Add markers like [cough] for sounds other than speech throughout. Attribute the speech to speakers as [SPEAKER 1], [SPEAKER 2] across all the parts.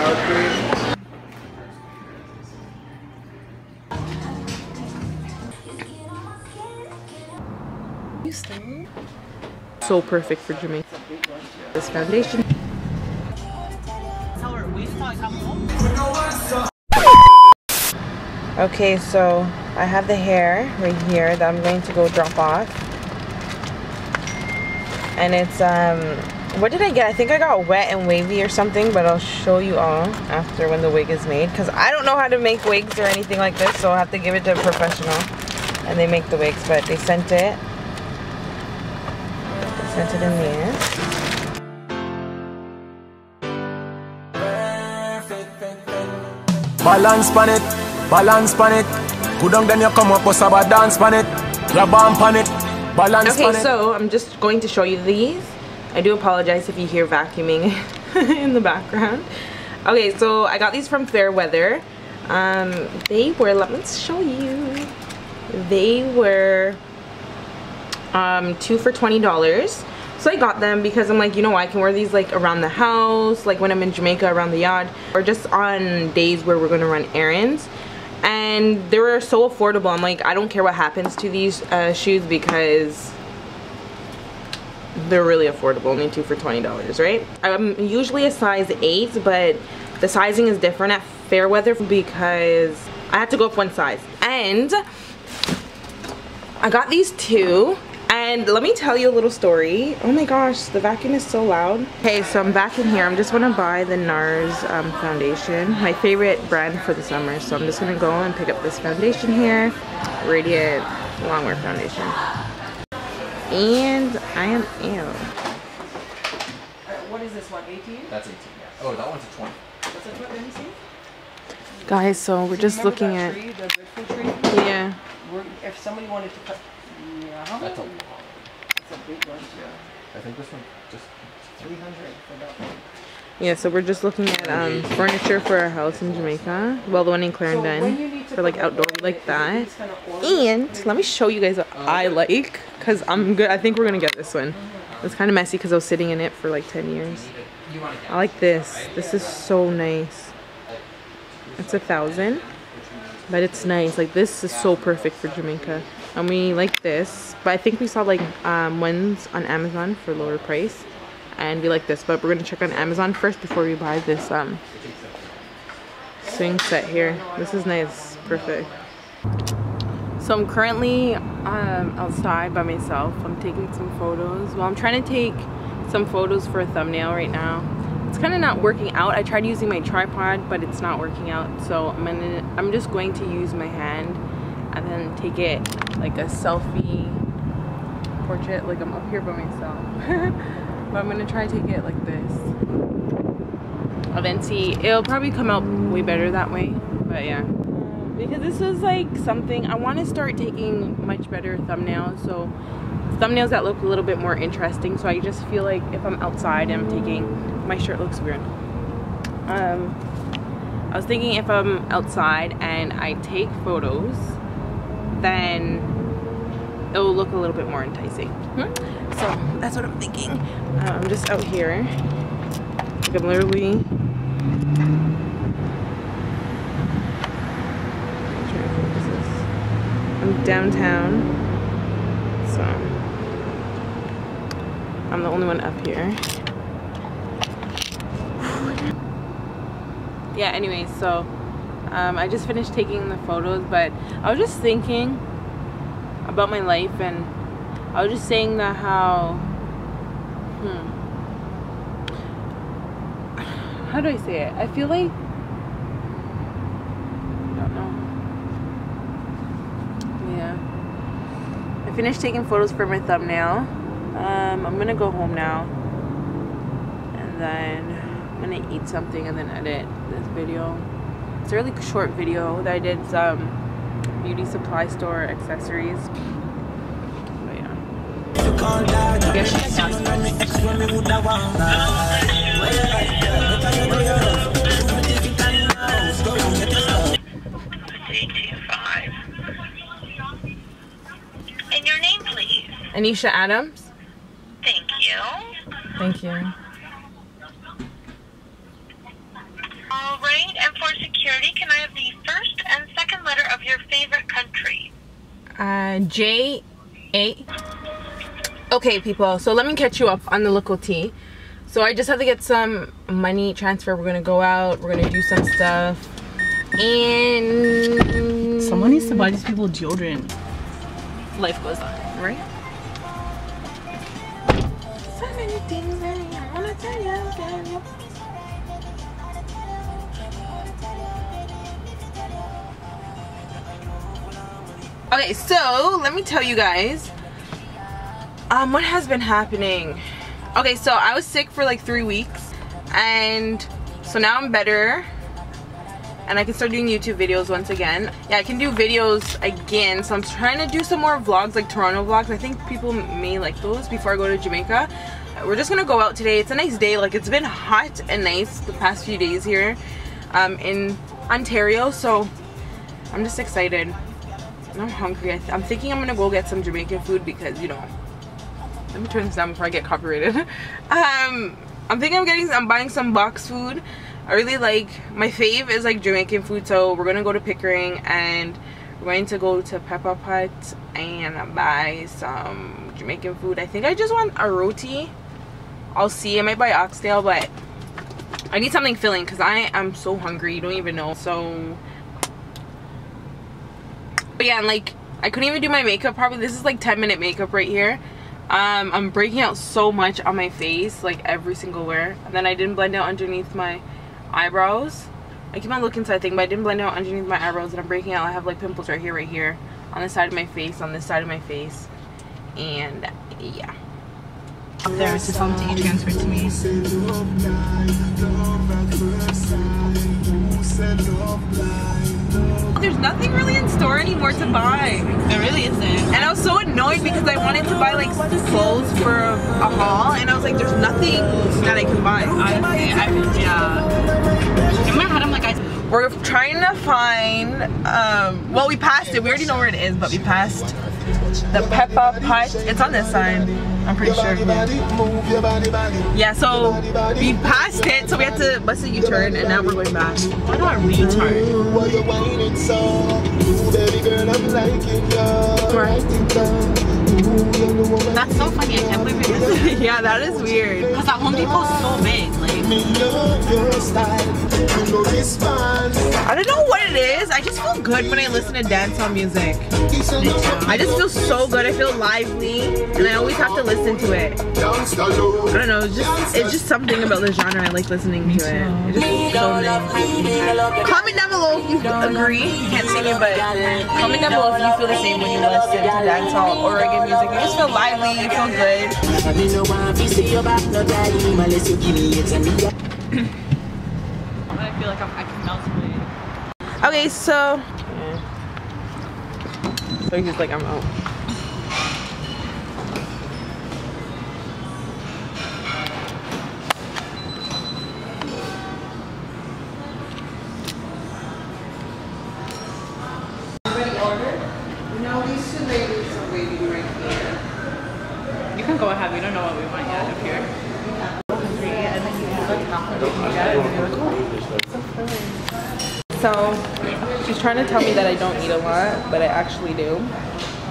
[SPEAKER 1] sour cream.
[SPEAKER 2] So perfect for Jamaica. This foundation. Okay, so I have the hair right here that I'm going to go drop off. And it's, um, what did I get? I think I got wet and wavy or something, but I'll show you all after when the wig is made. Because I don't know how to make wigs or anything like this, so I'll have to give it to a professional. And they make the wigs, but they sent it. They sent it in there.
[SPEAKER 3] Balance pan it, balance pan it. Then you come up a dance pan it. Grab on pan it, balance
[SPEAKER 2] Okay,
[SPEAKER 3] pan it.
[SPEAKER 2] so I'm just going to show you these. I do apologize if you hear vacuuming [laughs] in the background. Okay, so I got these from Fairweather. Um, they were, let me show you. They were um, two for $20. So I got them because I'm like, you know, I can wear these like around the house, like when I'm in Jamaica around the yard, or just on days where we're gonna run errands. And they were so affordable. I'm like, I don't care what happens to these uh, shoes because they're really affordable only two for $20 right? I'm usually a size 8 but the sizing is different at fairweather because i had to go up one size. And i got these two and let me tell you a little story. Oh my gosh the vacuum is so loud. Okay so i'm back in here. I'm just gonna buy the nars um, foundation my favorite brand for the summer. So i'm just gonna go and pick up this foundation here. Radiant longwear foundation and I am ill.
[SPEAKER 1] What is this one? 18?
[SPEAKER 4] That's 18, yeah. Oh, that one's a 20.
[SPEAKER 1] What's that? Let me see.
[SPEAKER 2] Guys, so we're just looking
[SPEAKER 1] that
[SPEAKER 2] at
[SPEAKER 1] tree, the tree?
[SPEAKER 2] yeah.
[SPEAKER 1] We're, if somebody wanted to cut, yeah, how
[SPEAKER 4] That's a
[SPEAKER 1] much?
[SPEAKER 4] lot.
[SPEAKER 1] It's a big one.
[SPEAKER 4] Yeah. I think this one just
[SPEAKER 1] 300 for that one.
[SPEAKER 2] Yeah, so we're just looking at um, furniture for our house in Jamaica. Well, the one in Clarendon
[SPEAKER 1] you need to
[SPEAKER 2] for like outdoor like that.
[SPEAKER 1] these kind of order?
[SPEAKER 2] And let me show you guys what I like because I'm good. I think we're gonna get this one. It's kind of messy because I was sitting in it for like 10 years. I like this. This is so nice. It's a thousand, but it's nice. Like this is so perfect for Jamaica. And we like this, but I think we saw like um, ones on Amazon for lower price, and we like this. But we're gonna check on Amazon first before we buy this um swing set here. This is nice, perfect. So I'm currently um, outside by myself. I'm taking some photos. Well, I'm trying to take some photos for a thumbnail right now. It's kind of not working out. I tried using my tripod, but it's not working out. So I'm gonna, I'm just going to use my hand and then take it like a selfie portrait. Like I'm up here by myself. [laughs] but I'm gonna try to take it like this. See, it'll probably come out way better that way. But yeah because this was like something I want to start taking much better thumbnails so thumbnails that look a little bit more interesting so I just feel like if I'm outside and I'm taking my shirt looks weird um I was thinking if I'm outside and I take photos then it will look a little bit more enticing hmm? so that's what I'm thinking uh, I'm just out here like I'm literally I'm downtown, so I'm the only one up here. [sighs] yeah, anyways, so um, I just finished taking the photos, but I was just thinking about my life, and I was just saying that how, hmm, how do I say it? I feel like I don't know. Yeah. I finished taking photos for my thumbnail. Um, I'm gonna go home now. And then I'm gonna eat something and then edit this video. It's a really short video that I did some beauty supply store accessories. But yeah. I guess she's
[SPEAKER 5] And your name, please.
[SPEAKER 2] Annesha Adams.
[SPEAKER 5] Thank you.
[SPEAKER 2] Thank you.
[SPEAKER 5] All right, and for security, can I have the first and second letter of your favorite country?
[SPEAKER 2] Uh, J A. Okay, people. So let me catch you up on the local tea. So I just have to get some money transfer. We're gonna go out. We're gonna do some stuff. And
[SPEAKER 6] Someone needs to buy these people deodorant. Life goes on.
[SPEAKER 2] right. So many things that I wanna tell you, Okay, so let me tell you guys um what has been happening. Okay, so I was sick for like three weeks and so now I'm better and I can start doing YouTube videos once again. Yeah, I can do videos again. So I'm trying to do some more vlogs, like Toronto vlogs. I think people may like those before I go to Jamaica. We're just gonna go out today. It's a nice day. Like it's been hot and nice the past few days here um, in Ontario. So I'm just excited. And I'm hungry. I'm thinking I'm gonna go get some Jamaican food because you know. Let me turn this down before I get copyrighted. [laughs] um, I'm thinking I'm getting, I'm buying some box food. I really like, my fave is like Jamaican food. So we're gonna go to Pickering and we're going to go to Pepper Pot and buy some Jamaican food. I think I just want a roti. I'll see. I might buy oxtail, but I need something filling because I am so hungry. You don't even know. So but yeah, and like I couldn't even do my makeup properly. This is like 10 minute makeup right here. Um, I'm breaking out so much on my face, like every single wear. And then I didn't blend out underneath my eyebrows. I keep on looking inside thing, but I didn't blend out underneath my eyebrows and I'm breaking out. I have like pimples right here, right here, on the side of my face, on this side of my face. And yeah.
[SPEAKER 6] Up there to tell them to e-transfer to me.
[SPEAKER 2] There's nothing really in store anymore to buy.
[SPEAKER 6] There really isn't.
[SPEAKER 2] And I was so annoyed because I wanted to buy like clothes for a, a haul and I was like, there's nothing that I can buy.
[SPEAKER 6] Honestly, I yeah. In my head, I'm like, I.
[SPEAKER 2] We're trying to find, um, well, we passed it. We already know where it is, but we passed the Pepper Pot. It's on this side. I'm pretty sure. Yeah, so we passed it, so we had to bust a U-turn, and now we're going back.
[SPEAKER 6] Why not retard? That's so funny. I can't believe it. [laughs]
[SPEAKER 2] yeah, that is weird.
[SPEAKER 6] Because that Home Depot is so big. Like,
[SPEAKER 2] I don't know what it is. I just feel good when I listen to dancehall music. I just feel so good. I feel lively, and I always have to listen to it. I don't know. It's just it's just something about the genre. I like listening to it. It just feels so nice. Comment down below if you agree. You can't see me, but comment down below if you feel the same when you listen to dancehall or reggae music. You just feel lively. You feel good.
[SPEAKER 6] I feel like I'm, I can melt away.
[SPEAKER 2] Okay, so. So he's like, I'm out.
[SPEAKER 6] Go ahead. We don't know what we want yet up here.
[SPEAKER 2] So she's trying to tell me that I don't eat a lot, but I actually do.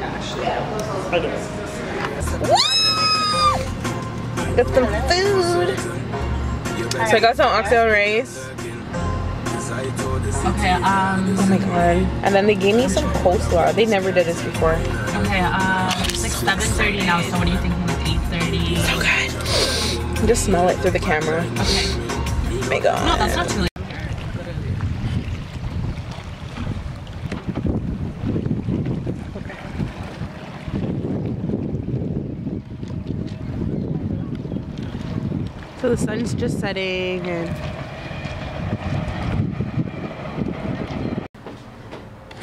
[SPEAKER 2] I do. Got some food. So I got some oxtail rice.
[SPEAKER 6] Okay, um,
[SPEAKER 2] Oh my god. And then they gave me some coleslaw. They never did this before.
[SPEAKER 6] okay, um, it's like 7.30 now, so what are you thinking, like 8.30?
[SPEAKER 2] So good. Just smell it through the camera.
[SPEAKER 6] Okay.
[SPEAKER 2] Oh my god.
[SPEAKER 6] No, that's not too late.
[SPEAKER 2] So the sun's just setting and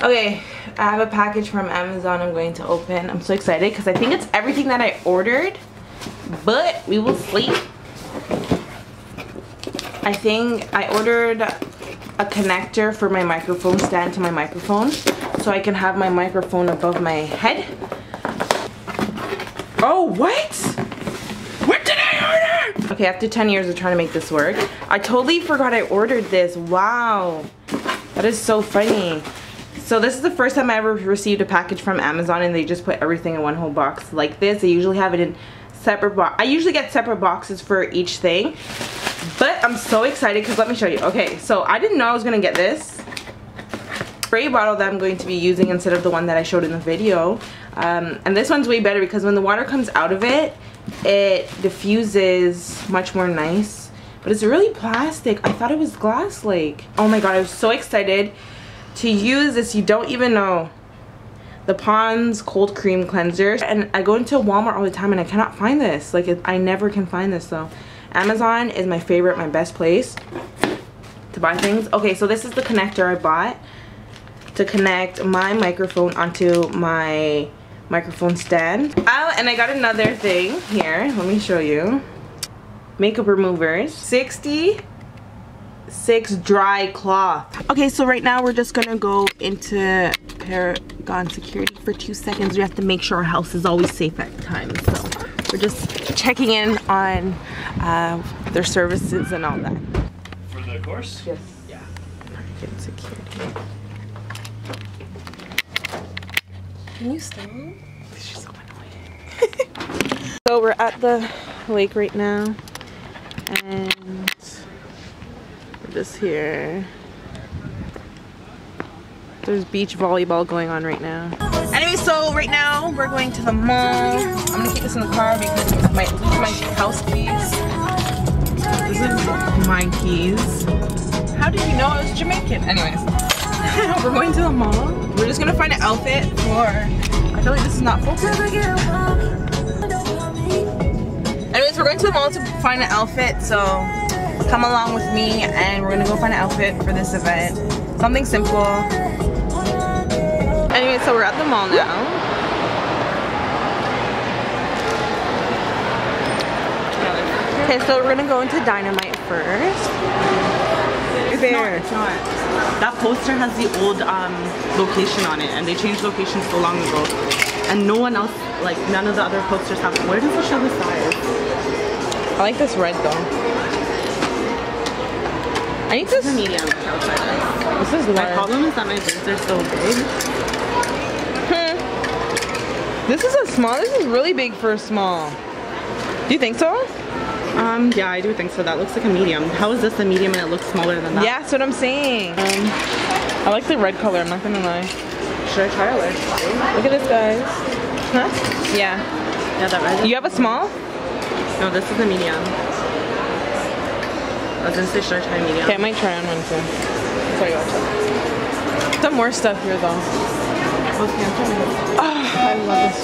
[SPEAKER 2] Okay, I have a package from Amazon I'm going to open. I'm so excited because I think it's everything that I ordered, but we will sleep. I think I ordered a connector for my microphone stand to my microphone so I can have my microphone above my head. Oh, what? What did I order? Okay, after 10 years of trying to make this work. I totally forgot I ordered this. Wow. That is so funny. So this is the first time I ever received a package from Amazon and they just put everything in one whole box like this. They usually have it in separate box. I usually get separate boxes for each thing. But I'm so excited because let me show you. Okay, so I didn't know I was going to get this spray bottle that I'm going to be using instead of the one that I showed in the video. Um, and this one's way better because when the water comes out of it, it diffuses much more nice. But it's really plastic. I thought it was glass like. Oh my god, I was so excited to use this. You don't even know. The Pond's Cold Cream Cleanser. And I go into Walmart all the time and I cannot find this. Like, it, I never can find this, so. Amazon is my favorite, my best place to buy things. Okay, so this is the connector I bought to connect my microphone onto my microphone stand. Oh, and I got another thing here. Let me show you. Makeup removers. 66 dry cloth. Okay, so right now we're just gonna go into Paragon security for two seconds. We have to make sure our house is always safe at times. So we're just checking in on uh, their services and all that.
[SPEAKER 7] For the course?
[SPEAKER 2] Yes. Yeah. Paragon security. Can you stop? She's so annoying. [laughs] so we're at the lake right now and just here. There's beach volleyball going on right now. Anyway, so right now we're going to the mall. I'm gonna keep this in the car because lose my house keys. This is my keys. How did you know I was Jamaican? Anyways, [laughs] we're going to the mall. We're just gonna find an outfit for, I feel like this is not focused. Anyways, we're going to the mall to find an outfit, so come along with me and we're gonna go find an outfit for this event. Something simple. Anyway, so we're at the mall now. Okay, so we're gonna go into Dynamite first. There.
[SPEAKER 6] That poster has the old um, location on it, and they changed location so long ago. And no one else, like none of the other posters have. Where does it show the size?
[SPEAKER 2] I like this red though. I need this.
[SPEAKER 6] It's a medium. like outside of.
[SPEAKER 2] This is
[SPEAKER 6] My problem is that my boobs are so big.
[SPEAKER 2] Hmm. This is a small. This is really big for a small. Do you think so?
[SPEAKER 6] Um, yeah, I do think so. That looks like a medium. How is this a medium and it looks smaller than that?
[SPEAKER 2] Yeah, that's what I'm saying. Um, I like the red color. I'm not gonna lie.
[SPEAKER 6] Should I try a large?
[SPEAKER 2] Look at this, guys.
[SPEAKER 6] Huh?
[SPEAKER 2] Yeah.
[SPEAKER 6] Yeah, that red.
[SPEAKER 2] You have a small?
[SPEAKER 6] No, this is a medium. I was gonna say, should I try medium?
[SPEAKER 2] Okay, I might try on one too. Sorry, watch out. Some more stuff here though.
[SPEAKER 6] Okay, I'm trying to- [sighs]
[SPEAKER 2] I love this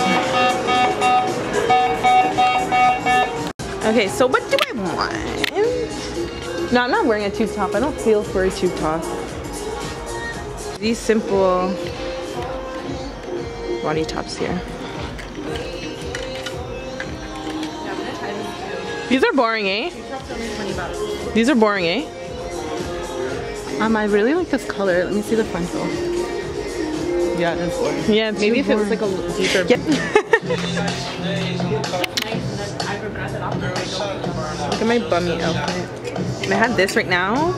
[SPEAKER 2] Okay, so what do I want? No, I'm not wearing a tube top. I don't feel for a tube top. These simple body tops here. These are boring, eh? These are boring, eh?
[SPEAKER 6] Um, I really like this color. Let me see the frontal. Yeah, it's boring.
[SPEAKER 2] Yeah, it's
[SPEAKER 6] Maybe
[SPEAKER 2] too
[SPEAKER 6] if it was like a deeper. [laughs]
[SPEAKER 2] Look at my bummy outfit. And I had this right now.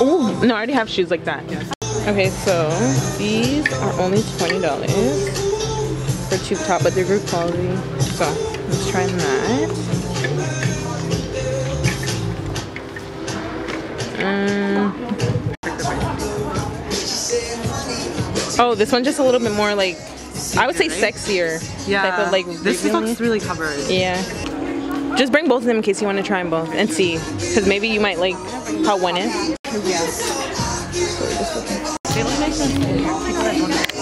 [SPEAKER 2] Ooh, no, I already have shoes like that. Okay, so these are only $20 for tube top, but they're good quality. So let's try that. Um, oh, this one's just a little bit more like, I would say sexier. Type of like
[SPEAKER 6] this looks really covered.
[SPEAKER 2] Yeah. Just bring both of them in case you want to try them both and see. Because maybe you might like how one is.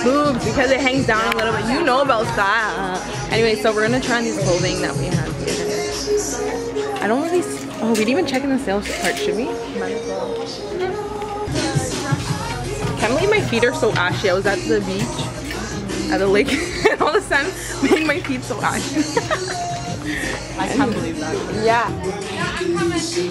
[SPEAKER 2] Boobs, because it hangs down a little bit. You know about style. Anyway, so we're to try on these clothing that we have here. I don't really... Oh, we didn't even check in the sales part, should we? Can't believe my feet are so ashy. I was at the beach, at the lake, [laughs] and all of a sudden [laughs] made my feet so ashy. [laughs]
[SPEAKER 6] I can't believe that.
[SPEAKER 2] Yeah.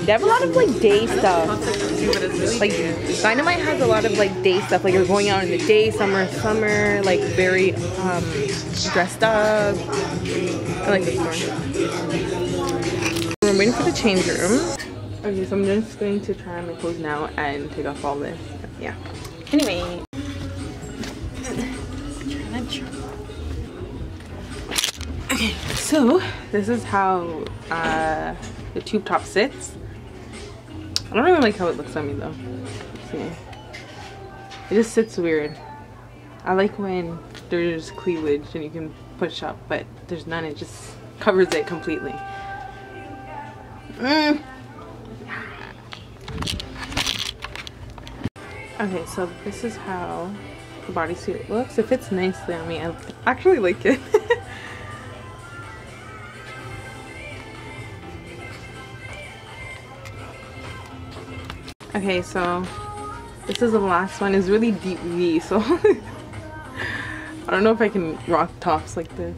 [SPEAKER 2] They have a lot of like day stuff.
[SPEAKER 6] But it's really
[SPEAKER 2] Like Dynamite has a lot of like day stuff. Like you're going out in the day, summer, summer, like very um dressed up. I like this one. We're waiting for the change room. Okay, so I'm just going to try on my clothes now and take off all this. Yeah. Anyway. So this is how uh, the tube top sits. I don't really like how it looks on me though. Let's see. It just sits weird. I like when there's cleavage and you can push up, but there's none. It just covers it completely. Mm. Okay, so this is how the bodysuit looks. It fits nicely on me. I actually like it. [laughs] okay, so this is the last one. It's really deep V, so [laughs] I don't know if I can rock tops like this.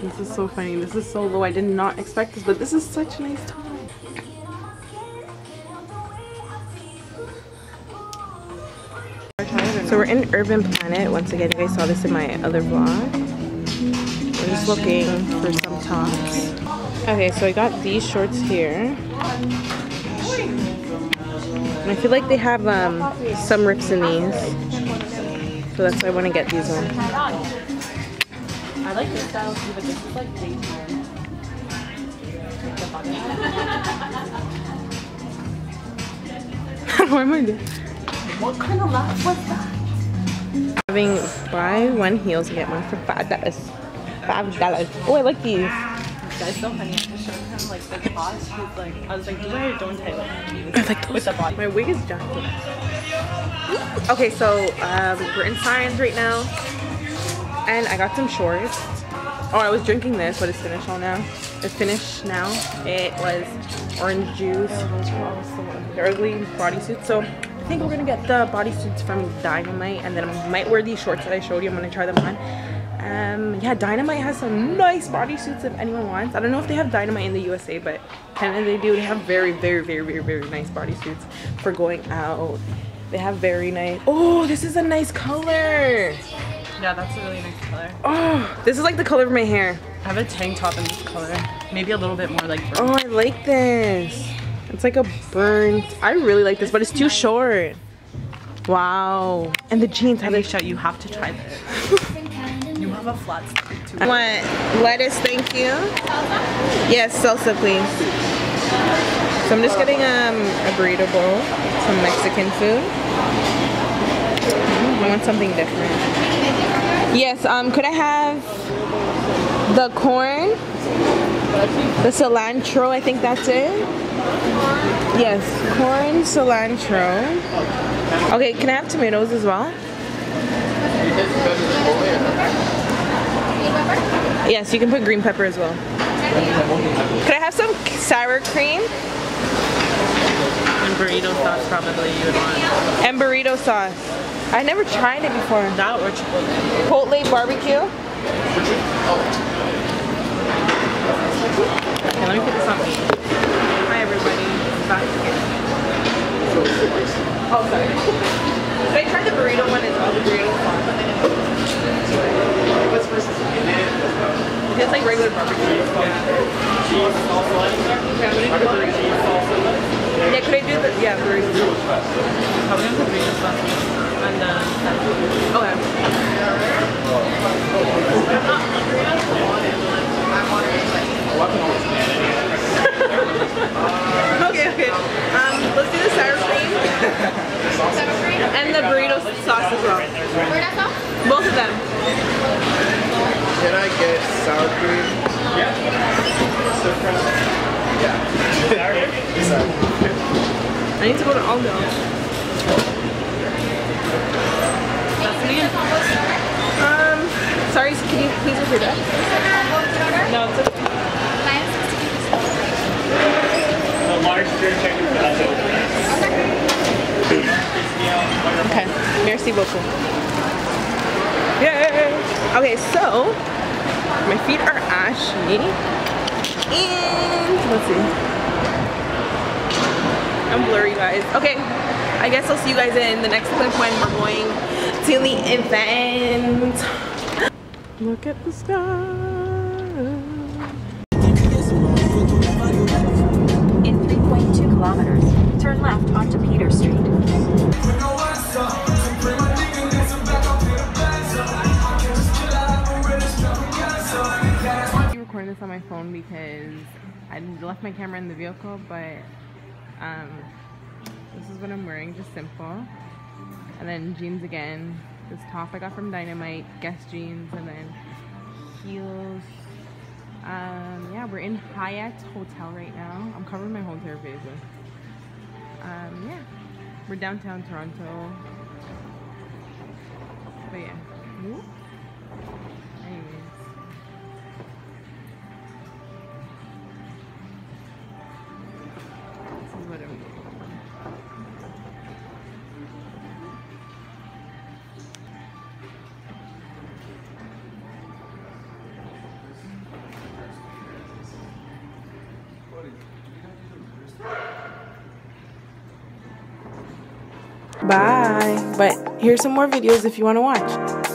[SPEAKER 2] This is so funny. This is so low. I did not expect this, but this is such a nice top. So we're in Urban Planet. Once again, you guys saw this in my other vlog. We're just looking for some tops. Okay, so I got these shorts here. I feel like they have um, some rips in these. So that's why I want to get these ones.
[SPEAKER 6] I like this [laughs] style too, but this is like daytime.
[SPEAKER 2] what am I doing?
[SPEAKER 6] What kind of laugh was that?
[SPEAKER 2] Having buy one heels and get one for five dollars. Five dollars. Oh, I like these.
[SPEAKER 6] That's so funny. I just showed him like the cost. He's like, I was like, do I or don't I?
[SPEAKER 2] I like those.
[SPEAKER 6] With the body.
[SPEAKER 2] My wig is jacket. Okay, so um, we're in Sirens right now, and I got some shorts. Oh, I was drinking this, but it's finished all now. It's finished now. It was orange juice. The ugly bodysuit. So I think we're gonna get the bodysuits from Dynamite, and then I might wear these shorts that I showed you. I'm gonna try them on. Um, yeah, Dynamite has some nice bodysuits if anyone wants. I don't know if they have Dynamite in the USA, but Canada they do. They have very, very, very, very, very nice bodysuits for going out. They have very nice. Oh, this is a nice color.
[SPEAKER 6] Yeah, that's a really nice color.
[SPEAKER 2] Oh, this is like the color of my hair.
[SPEAKER 6] I have a tank top in this color. Maybe a little bit more like burnt.
[SPEAKER 2] Oh, I like this. It's like a burnt. I really like this, but it's too short. Wow. And the jeans
[SPEAKER 6] Alicia, you have to try this. [laughs] a flat.
[SPEAKER 2] I want lettuce, thank you. Yes, salsa, please. So I'm just getting um, a burrito bowl, some Mexican food. I want something different. Yes, um, could I have the corn, the cilantro? I think that's it. Yes, corn, cilantro. Okay, can I have tomatoes as well? Yes, you can put green pepper as well. Could I have some sour cream
[SPEAKER 6] And burrito sauce probably you would want.
[SPEAKER 2] and burrito sauce? I never tried it before.
[SPEAKER 6] That or chipotle.
[SPEAKER 2] Chipotle barbecue.
[SPEAKER 6] Okay, let me put this on me.
[SPEAKER 2] Hi everybody. Back again. Oh, sorry. Could I try the burrito one as well? The burrito sauce. What's first? It tastes like regular barbecue. Yeah. Okay, I'm gonna do burrito. Yeah, could I do the yeah burrito?
[SPEAKER 6] Probably gonna put burrito. And uh,
[SPEAKER 2] Okay. Okay, okay. Um, let's do the sour cream. and the burrito sauce as well. Both of them.
[SPEAKER 4] Can I get sour cream? Yeah. Surprise? [laughs] Yeah.
[SPEAKER 2] I need to go to Aldo. Um, sorry, can you please repeat that?
[SPEAKER 6] No, it's okay. Okay.
[SPEAKER 2] Merci beaucoup. Yay! Okay, so My feet are ashy. And let's see. I'm blurry, guys. Okay, I guess I'll see you guys in the next clip when we're going to the event. Look at the sky.
[SPEAKER 7] In 3.2 kilometers, turn left onto Peter Street.
[SPEAKER 2] This on my phone because I left my camera in the vehicle, but um, this is what I'm wearing, just simple. And then jeans again. This top I got from Dynamite, Guess jeans, and then heels. Um, yeah, we're in Hyatt Hotel right now. I'm covering my whole entire face. Um, yeah, we're downtown Toronto. But yeah. Bye. But here's some more videos if you want to watch.